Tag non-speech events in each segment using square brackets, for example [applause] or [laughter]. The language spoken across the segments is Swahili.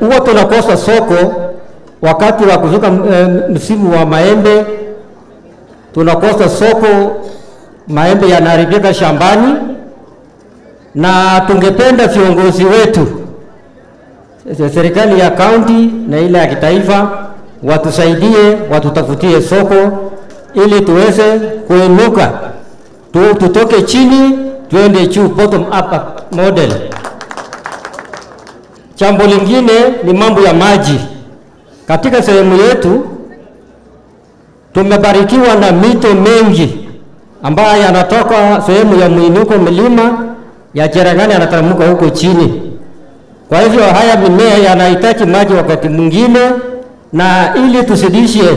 huwa tunakosa soko wakati wa kufika eh, msimu wa maembe, tunakosa soko, maembe yanaharibika shambani, na tungependa viongozi wetu serikali ya kaunti na ile ya kitaifa watusaidie, watutafutie soko ili tuweze kuinuka, tu, tutoke chini tuende juu, bottom up model. Jambo lingine ni mambo ya maji. Katika sehemu yetu tumebarikiwa na mito mengi ambayo yanatoka sehemu ya mwinuko milima ya Cherangani yanateremka huko chini. Kwa hivyo haya mimea yanahitaji maji wakati mwingine, na ili tusidishe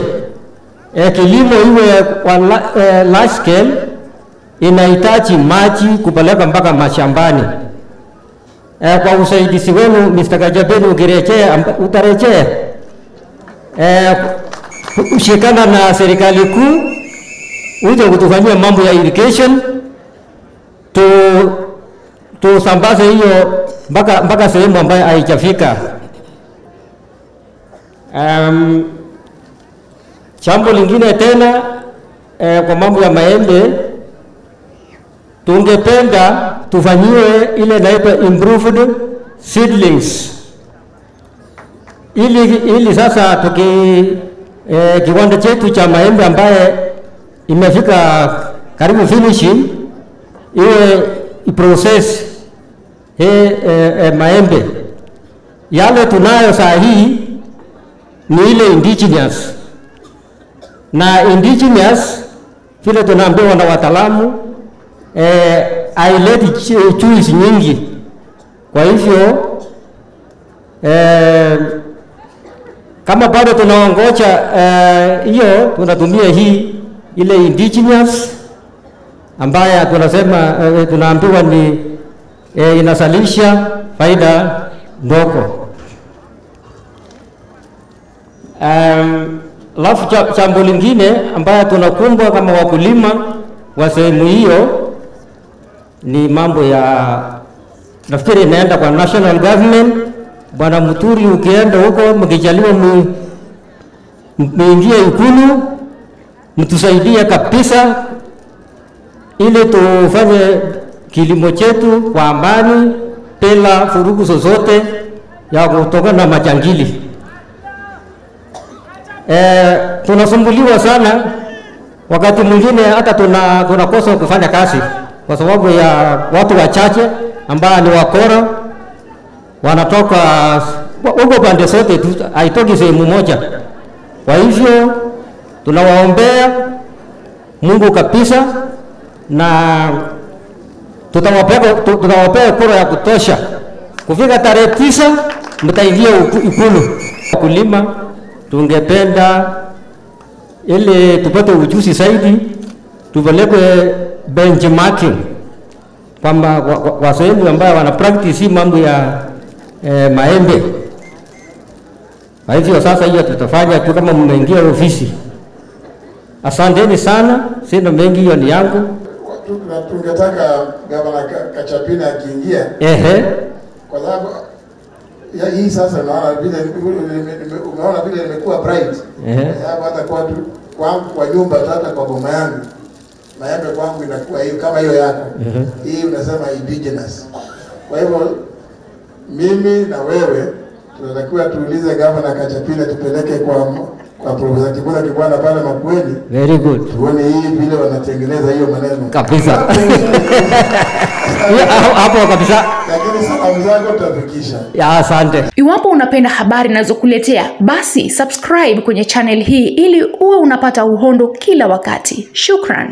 eh, kilimo iwe kwa eh, large scale inahitaji maji kupeleka mpaka mashambani. Eh, kwa usaidizi wenu Mr. Gajabeni ukirejea utarejea eh, kushikana na serikali kuu uje kutufanyia mambo ya irrigation tu tusambaze hiyo mpaka mpaka sehemu ambayo haijafika. Um, jambo lingine tena eh, kwa mambo ya maembe tungependa tufanyiwe ile inaitwa improved seedlings. Ili, ili sasa tuki eh, kiwanda chetu cha maembe ambaye imefika karibu finishing iwe iprocess he, eh, eh, maembe. Yale tunayo saa hii ni ile indigenous. Na indigenous vile tunaambiwa na wataalamu eh, haileti ch- nyingi. Kwa hivyo eh, kama bado tunaongoja hiyo eh, hiyo tunatumia hii ile indigenous ambaye tunasema eh, tunaambiwa ni eh, inazalisha faida ndogo. Um, Alafu jambo lingine ambayo tunakumbwa kama wakulima wa sehemu hiyo ni mambo ya nafikiri inaenda kwa national government. Bwana Muturi, ukienda huko mkijaliwa mu- muingie Ikulu mtusaidie kabisa, ili tufanye kilimo chetu kwa amani bila furugu zozote ya kutoka na majangili. Eh, tunasumbuliwa sana wakati mwingine hata tuna tunakosa kufanya kazi kwa sababu ya watu wachache ambao ni wakora wanatoka huko pande zote haitoki sehemu moja. Kwa hivyo tunawaombea Mungu kabisa na tutawapea tu- tutawapea kura ya kutosha. Kufika tarehe tisa mtaingia Ikulu. Wakulima tungependa ili tupate ujuzi zaidi, tupelekwe benchmarking kwamba kwa- kwa kwa sehemu ambayo wana practice hii mambo ya eh, maembe. Kwa hivyo sasa hiyo tutafanya tu kama mmeingia ofisi. Asanteni sana, sina mengi, hiyo ni yangu. Tu- tungetaka gavana Kachapina akiingia, Ehe, kwa sababu ya hii sasa, naona vile umeona vile nimekuwa bright, Ehe. hata kwa kwangu kwa nyumba hata kwa boma yangu maembe kwangu inakuwa hiyo kama hiyo yako hii unasema indigenous. Kwa hivyo mimi na wewe tunatakiwa tuulize gavana kachapila tupeleke kwa kwa Profesa Kibona Kibwana pale Makueni very good tuone hii vile wanatengeneza hiyo maneno kabisa. [laughs] Hapo- hapo kabisa. lakini salamu zako tutafikisha. Ya, asante. Iwapo unapenda habari nazokuletea, basi subscribe kwenye channel hii ili uwe unapata uhondo kila wakati. Shukran.